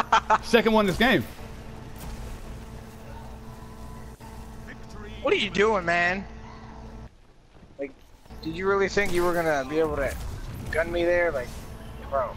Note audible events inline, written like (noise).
(laughs) Second one this game. What are you doing, man? Like, did you really think you were gonna be able to gun me there? Like, bro.